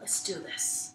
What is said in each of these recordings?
Let's do this.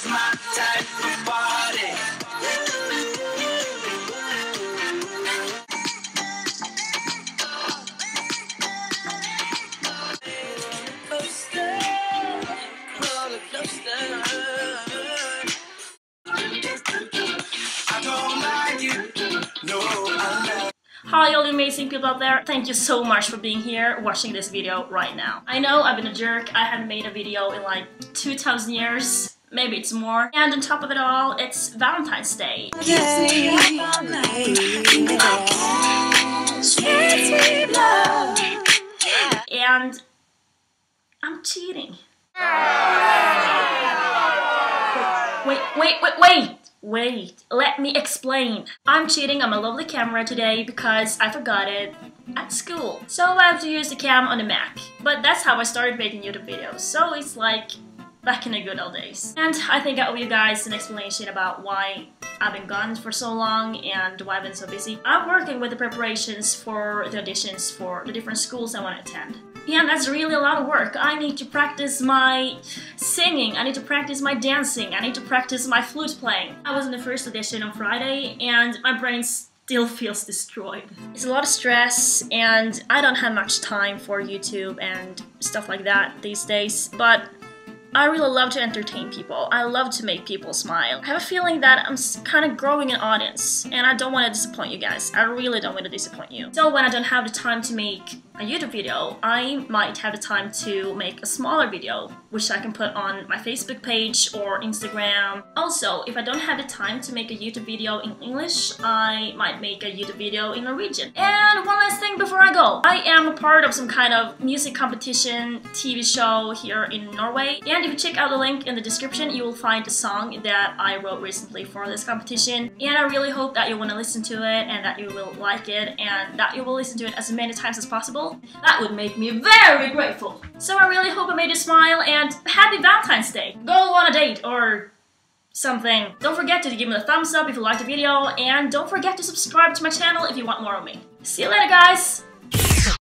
is my type of body. Hi all amazing people out there, thank you so much for being here watching this video right now. I know I've been a jerk, I haven't made a video in like 2000 years, maybe it's more. And on top of it all, it's Valentine's Day. And I'm cheating. Wait, wait, wait, wait! Wait, let me explain. I'm cheating on my lovely camera today because I forgot it at school. So I have to use the cam on the Mac. But that's how I started making YouTube videos. So it's like back in the good old days. And I think I owe you guys an explanation about why I've been gone for so long and why I've been so busy. I'm working with the preparations for the auditions for the different schools I want to attend. And that's really a lot of work. I need to practice my singing, I need to practice my dancing, I need to practice my flute playing. I was in the first audition on Friday and my brain still feels destroyed. It's a lot of stress and I don't have much time for YouTube and stuff like that these days, but I really love to entertain people. I love to make people smile. I have a feeling that I'm kind of growing an audience, and I don't want to disappoint you guys. I really don't want to disappoint you. So when I don't have the time to make a YouTube video, I might have the time to make a smaller video, which I can put on my Facebook page or Instagram. Also, if I don't have the time to make a YouTube video in English, I might make a YouTube video in Norwegian. And one last thing before I go. I am a part of some kind of music competition TV show here in Norway. And if you check out the link in the description, you will find a song that I wrote recently for this competition. And I really hope that you want to listen to it and that you will like it and that you will listen to it as many times as possible. That would make me very grateful. So I really hope I made you smile and happy Valentine's Day. Go on a date or something. Don't forget to give me a thumbs up if you liked the video and don't forget to subscribe to my channel if you want more of me. See you later guys!